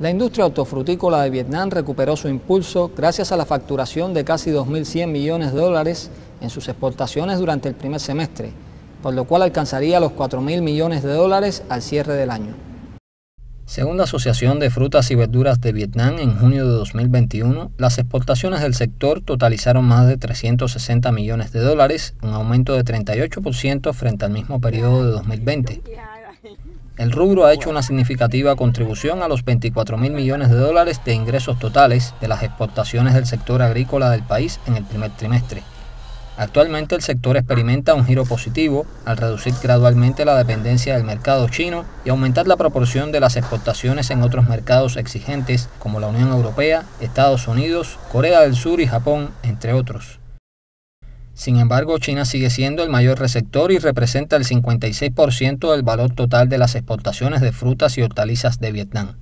La industria autofrutícola de Vietnam recuperó su impulso gracias a la facturación de casi 2.100 millones de dólares en sus exportaciones durante el primer semestre, por lo cual alcanzaría los 4.000 millones de dólares al cierre del año. Según la Asociación de Frutas y Verduras de Vietnam, en junio de 2021, las exportaciones del sector totalizaron más de 360 millones de dólares, un aumento de 38% frente al mismo periodo de 2020. El rubro ha hecho una significativa contribución a los 24 mil millones de dólares de ingresos totales de las exportaciones del sector agrícola del país en el primer trimestre. Actualmente el sector experimenta un giro positivo al reducir gradualmente la dependencia del mercado chino y aumentar la proporción de las exportaciones en otros mercados exigentes como la Unión Europea, Estados Unidos, Corea del Sur y Japón, entre otros. Sin embargo, China sigue siendo el mayor receptor y representa el 56% del valor total de las exportaciones de frutas y hortalizas de Vietnam.